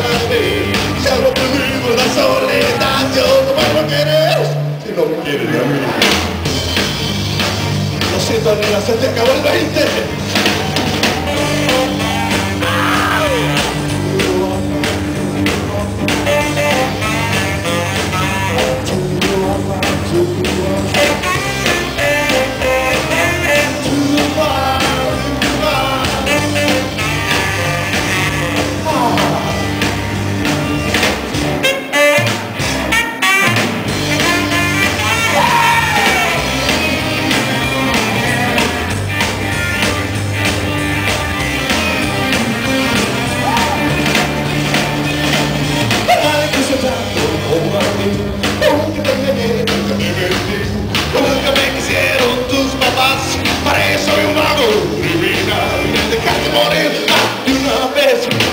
Si algo lo he perdido en la soledad Yo no me quieres Si no me quieres a mí Lo siento nena, se te acabó el 20